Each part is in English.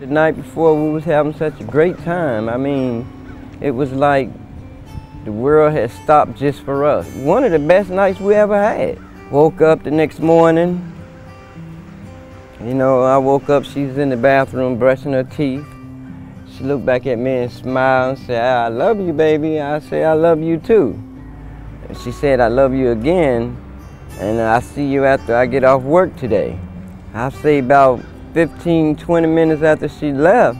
The night before, we was having such a great time. I mean, it was like the world had stopped just for us. One of the best nights we ever had. Woke up the next morning. You know, I woke up, she's in the bathroom brushing her teeth. She looked back at me and smiled and said, I love you, baby. I said, I love you too. And she said, I love you again, and I see you after I get off work today. I say about 15, 20 minutes after she left,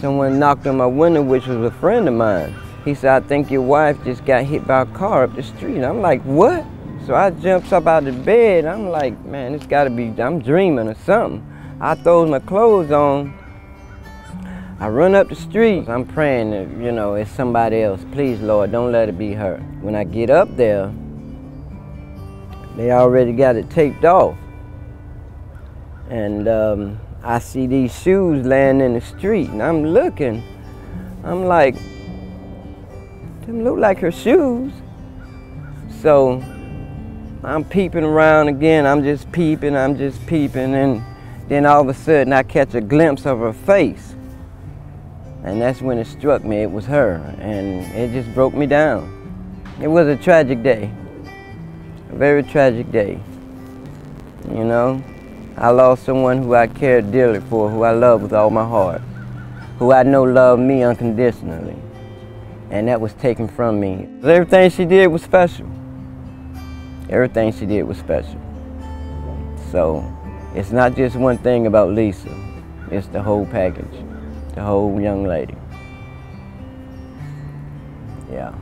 someone knocked on my window, which was a friend of mine. He said, I think your wife just got hit by a car up the street. I'm like, what? So I jumps up out of bed. I'm like, man, it's gotta be, I'm dreaming or something. I throws my clothes on. I run up the street. I'm praying that, you know, it's somebody else. Please, Lord, don't let it be her. When I get up there, they already got it taped off. And um, I see these shoes laying in the street, and I'm looking. I'm like, them look like her shoes. So I'm peeping around again. I'm just peeping, I'm just peeping, and then all of a sudden I catch a glimpse of her face. And that's when it struck me, it was her, and it just broke me down. It was a tragic day, a very tragic day, you know? I lost someone who I cared dearly for, who I loved with all my heart, who I know loved me unconditionally. And that was taken from me. Everything she did was special. Everything she did was special. So it's not just one thing about Lisa, it's the whole package, the whole young lady. Yeah.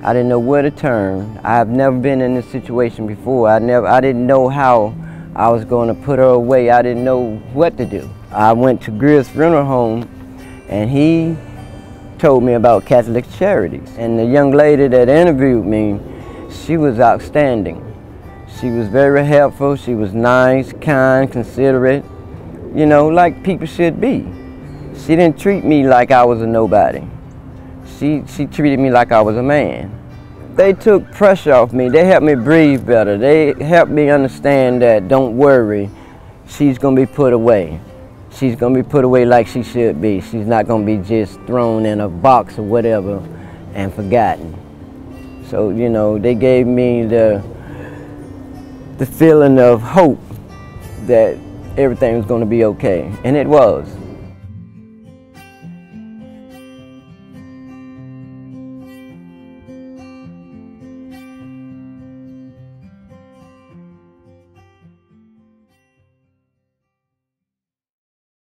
I didn't know where to turn. I've never been in this situation before. I never I didn't know how I was going to put her away. I didn't know what to do. I went to Greer's funeral home and he told me about Catholic Charities. And the young lady that interviewed me, she was outstanding. She was very helpful. She was nice, kind, considerate, you know, like people should be. She didn't treat me like I was a nobody she, she treated me like I was a man. They took pressure off me. They helped me breathe better. They helped me understand that don't worry, she's gonna be put away. She's gonna be put away like she should be. She's not gonna be just thrown in a box or whatever and forgotten. So, you know, they gave me the, the feeling of hope that everything was gonna be okay, and it was.